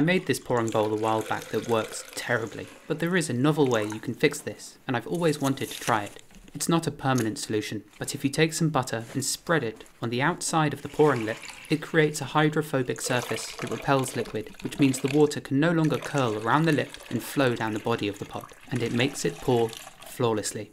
I made this pouring bowl a while back that works terribly, but there is a novel way you can fix this, and I've always wanted to try it. It's not a permanent solution, but if you take some butter and spread it on the outside of the pouring lip, it creates a hydrophobic surface that repels liquid, which means the water can no longer curl around the lip and flow down the body of the pot, and it makes it pour flawlessly.